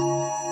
Música